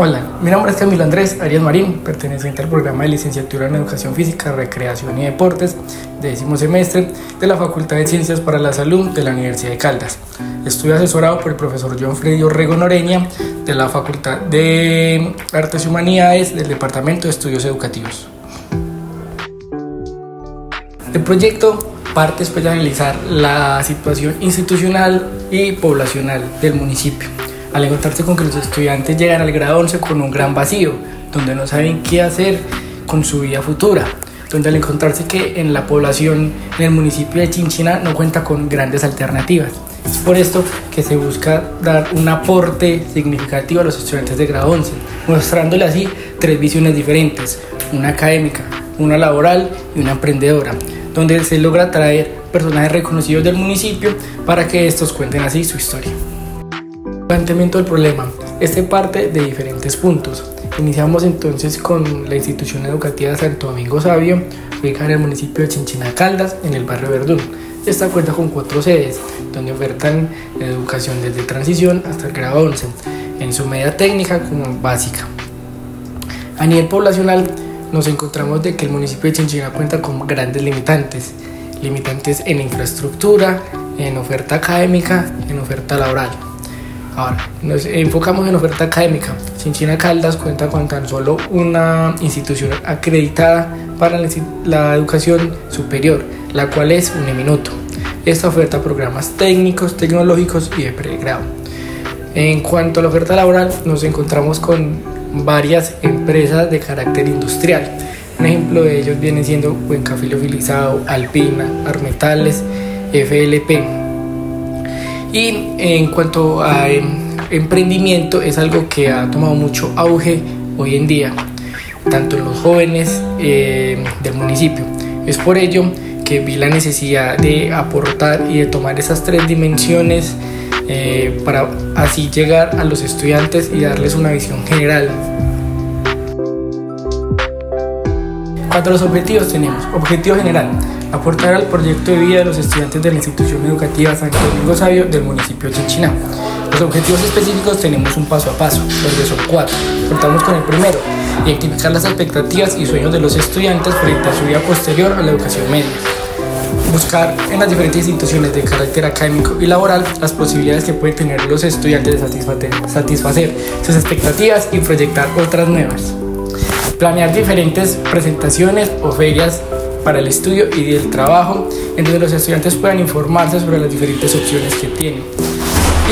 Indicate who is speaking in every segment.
Speaker 1: Hola, mi nombre es Camilo Andrés Arias Marín, perteneciente al programa de licenciatura en Educación Física, Recreación y Deportes, décimo semestre de la Facultad de Ciencias para la Salud de la Universidad de Caldas. Estoy asesorado por el profesor John Freddy Orrego Noreña de la Facultad de Artes y Humanidades del Departamento de Estudios Educativos. El proyecto parte después de analizar la situación institucional y poblacional del municipio al encontrarse con que los estudiantes llegan al grado 11 con un gran vacío, donde no saben qué hacer con su vida futura, donde al encontrarse que en la población, en el municipio de Chinchina, no cuenta con grandes alternativas. Es por esto que se busca dar un aporte significativo a los estudiantes de grado 11, mostrándole así tres visiones diferentes, una académica, una laboral y una emprendedora, donde se logra traer personajes reconocidos del municipio para que estos cuenten así su historia. Planteamiento del problema. Este parte de diferentes puntos. Iniciamos entonces con la institución educativa Santo Domingo Sabio, ubicada en el municipio de Chinchina Caldas, en el barrio Verdún. Esta cuenta con cuatro sedes, donde ofertan educación desde transición hasta el grado 11, en su media técnica como básica. A nivel poblacional, nos encontramos de que el municipio de Chinchina cuenta con grandes limitantes, limitantes en infraestructura, en oferta académica, en oferta laboral. Ahora, nos enfocamos en oferta académica. Chinchina Caldas cuenta con tan solo una institución acreditada para la educación superior, la cual es Uniminuto. Esta oferta programas técnicos, tecnológicos y de pregrado. En cuanto a la oferta laboral, nos encontramos con varias empresas de carácter industrial. Un ejemplo de ellos viene siendo Cuenca Filofilizado, Alpina, Armetales, FLP, y en cuanto a em, emprendimiento, es algo que ha tomado mucho auge hoy en día, tanto en los jóvenes em, del municipio. Es por ello que vi la necesidad de aportar y de tomar esas tres dimensiones eh, para así llegar a los estudiantes y darles una visión general. Cuatro los objetivos tenemos. Objetivo general, aportar al proyecto de vida de los estudiantes de la institución educativa San Domingo Sabio del municipio de Chinchiná. Los objetivos específicos tenemos un paso a paso, donde son cuatro. Contamos con el primero, identificar las expectativas y sueños de los estudiantes frente a su vida posterior a la educación media. Buscar en las diferentes instituciones de carácter académico y laboral las posibilidades que pueden tener los estudiantes de satisfacer, satisfacer sus expectativas y proyectar otras nuevas. Planear diferentes presentaciones o ferias para el estudio y el trabajo, en donde los estudiantes puedan informarse sobre las diferentes opciones que tienen.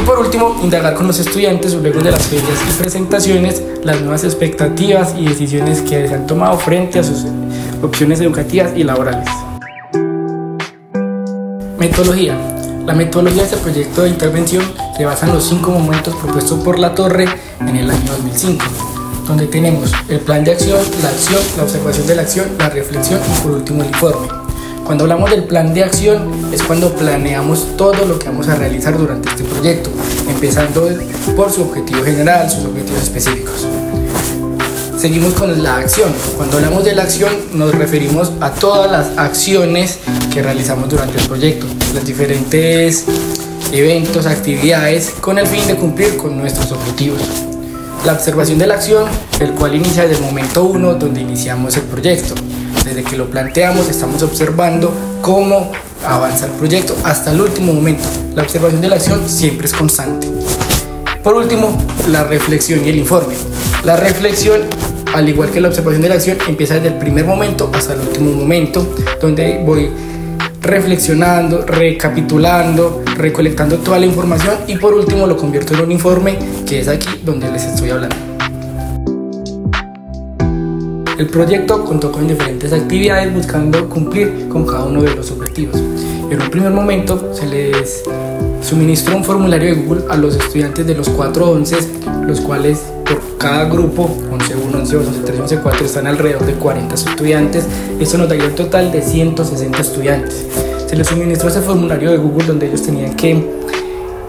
Speaker 1: Y por último, indagar con los estudiantes luego de las ferias y presentaciones las nuevas expectativas y decisiones que se han tomado frente a sus opciones educativas y laborales. Metodología. La metodología de este proyecto de intervención se basa en los cinco momentos propuestos por la Torre en el año 2005 donde tenemos el plan de acción, la acción, la observación de la acción, la reflexión y por último el informe. Cuando hablamos del plan de acción es cuando planeamos todo lo que vamos a realizar durante este proyecto, empezando por su objetivo general, sus objetivos específicos. Seguimos con la acción. Cuando hablamos de la acción nos referimos a todas las acciones que realizamos durante el proyecto, los diferentes eventos, actividades, con el fin de cumplir con nuestros objetivos la observación de la acción, el cual inicia desde el momento uno donde iniciamos el proyecto. Desde que lo planteamos estamos observando cómo avanza el proyecto hasta el último momento. La observación de la acción siempre es constante. Por último, la reflexión y el informe. La reflexión, al igual que la observación de la acción, empieza desde el primer momento hasta el último momento, donde voy reflexionando, recapitulando, recolectando toda la información y por último lo convierto en un informe que es aquí donde les estoy hablando. El proyecto contó con diferentes actividades buscando cumplir con cada uno de los objetivos. En un primer momento se les suministró un formulario de Google a los estudiantes de los 4 11, los cuales por cada grupo, 11 1, 11 2, 11 3, 11 4, están alrededor de 40 estudiantes. Esto nos daría un total de 160 estudiantes. Se les suministró ese formulario de Google donde ellos tenían que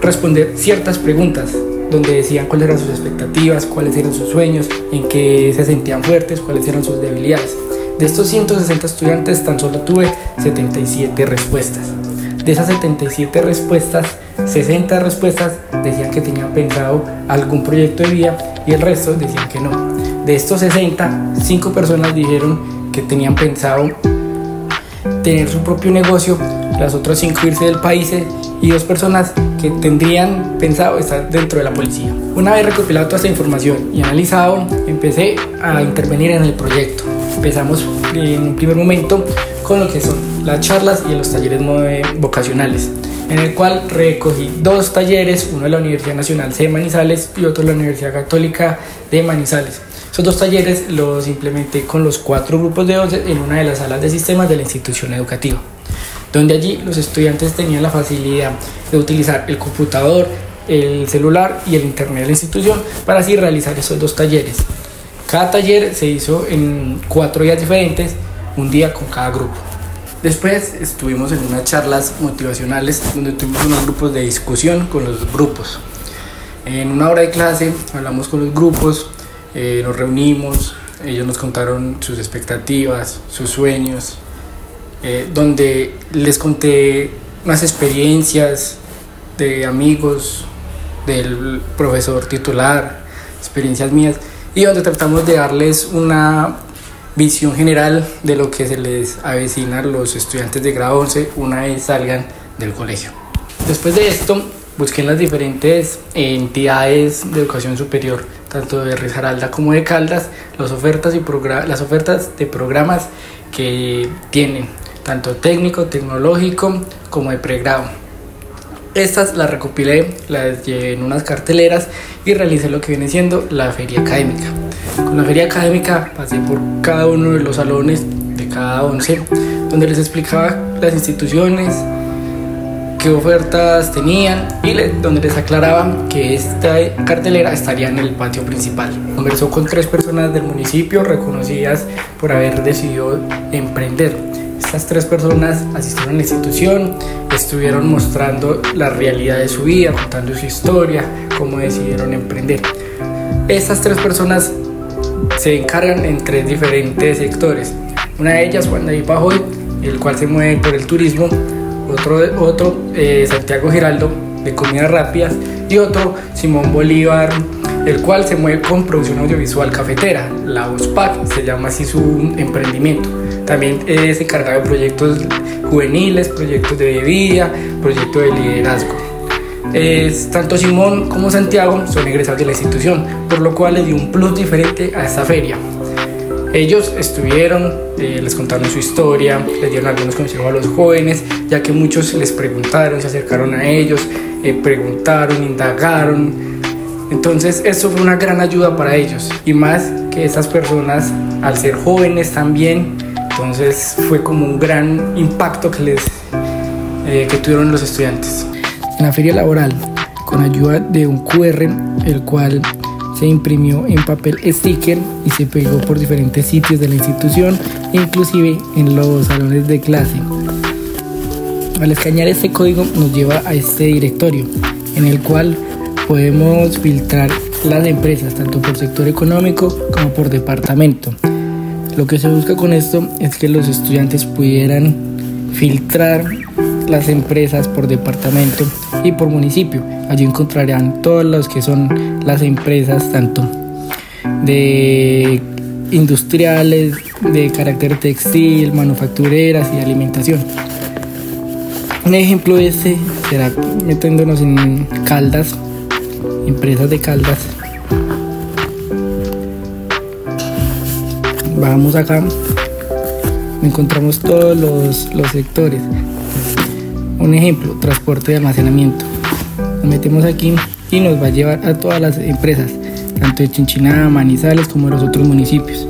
Speaker 1: responder ciertas preguntas donde decían cuáles eran sus expectativas, cuáles eran sus sueños, en qué se sentían fuertes, cuáles eran sus debilidades. De estos 160 estudiantes tan solo tuve 77 respuestas. De esas 77 respuestas, 60 respuestas decían que tenían pensado algún proyecto de vida y el resto decían que no. De estos 60, 5 personas dijeron que tenían pensado tener su propio negocio, las otras 5 irse del país y dos personas que tendrían pensado estar dentro de la policía. Una vez recopilado toda esta información y analizado, empecé a intervenir en el proyecto. Empezamos en un primer momento con lo que son las charlas y los talleres vocacionales, en el cual recogí dos talleres, uno de la Universidad Nacional de Manizales y otro de la Universidad Católica de Manizales. Esos dos talleres los implementé con los cuatro grupos de 11 en una de las salas de sistemas de la institución educativa donde allí los estudiantes tenían la facilidad de utilizar el computador, el celular y el internet de la institución para así realizar esos dos talleres. Cada taller se hizo en cuatro días diferentes, un día con cada grupo. Después estuvimos en unas charlas motivacionales donde tuvimos unos grupos de discusión con los grupos. En una hora de clase hablamos con los grupos, eh, nos reunimos, ellos nos contaron sus expectativas, sus sueños, eh, donde les conté unas experiencias de amigos, del profesor titular, experiencias mías, y donde tratamos de darles una visión general de lo que se les avecina a los estudiantes de grado 11 una vez salgan del colegio. Después de esto, busqué en las diferentes entidades de educación superior, tanto de Risaralda como de Caldas, las ofertas, y las ofertas de programas que tienen tanto técnico, tecnológico como de pregrado. Estas las recopilé, las llevé en unas carteleras y realicé lo que viene siendo la feria académica. Con la feria académica pasé por cada uno de los salones de cada once, donde les explicaba las instituciones, qué ofertas tenían y donde les aclaraba que esta cartelera estaría en el patio principal. Conversó con tres personas del municipio reconocidas por haber decidido emprender estas tres personas asistieron a la institución, estuvieron mostrando la realidad de su vida, contando su historia, cómo decidieron emprender. Estas tres personas se encargan en tres diferentes sectores. Una de ellas, Juan David Pajoy, el cual se mueve por el turismo, otro, otro eh, Santiago Giraldo, de comidas rápidas, y otro, Simón Bolívar, el cual se mueve con producción audiovisual cafetera, la OSPAC, se llama así su emprendimiento. También es encargado de proyectos juveniles, proyectos de bebida, proyectos de liderazgo. Es, tanto Simón como Santiago son egresados de la institución, por lo cual le dio un plus diferente a esta feria. Ellos estuvieron, eh, les contaron su historia, les dieron algunos consejos a los jóvenes, ya que muchos les preguntaron, se acercaron a ellos, eh, preguntaron, indagaron. Entonces eso fue una gran ayuda para ellos y más que esas personas, al ser jóvenes también, entonces fue como un gran impacto que, les, eh, que tuvieron los estudiantes. En la feria laboral, con ayuda de un QR, el cual se imprimió en papel sticker y se pegó por diferentes sitios de la institución, inclusive en los salones de clase. Al escanear este código nos lleva a este directorio, en el cual podemos filtrar las empresas, tanto por sector económico como por departamento. Lo que se busca con esto es que los estudiantes pudieran filtrar las empresas por departamento y por municipio. Allí encontrarán todas las que son las empresas, tanto de industriales, de carácter textil, manufactureras y alimentación. Un ejemplo de este será metiéndonos en Caldas, empresas de Caldas, bajamos acá, encontramos todos los, los sectores. Un ejemplo, transporte y almacenamiento. Nos metemos aquí y nos va a llevar a todas las empresas, tanto de Chinchiná, Manizales como de los otros municipios.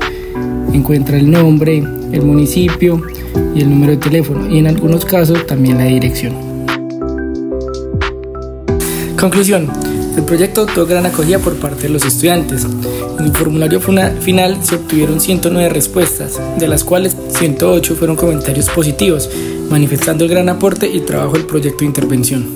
Speaker 1: Encuentra el nombre, el municipio y el número de teléfono y en algunos casos también la dirección. Conclusión. El proyecto tuvo gran acogida por parte de los estudiantes. En el formulario final se obtuvieron 109 respuestas, de las cuales 108 fueron comentarios positivos, manifestando el gran aporte y trabajo del proyecto de intervención.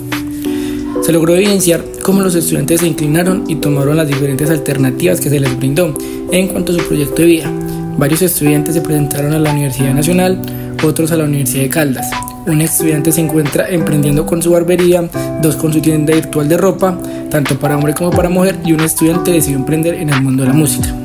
Speaker 1: Se logró evidenciar cómo los estudiantes se inclinaron y tomaron las diferentes alternativas que se les brindó en cuanto a su proyecto de vida. Varios estudiantes se presentaron a la Universidad Nacional, otros a la Universidad de Caldas. Un estudiante se encuentra emprendiendo con su barbería, dos con su tienda virtual de ropa, tanto para hombre como para mujer, y un estudiante decidió emprender en el mundo de la música.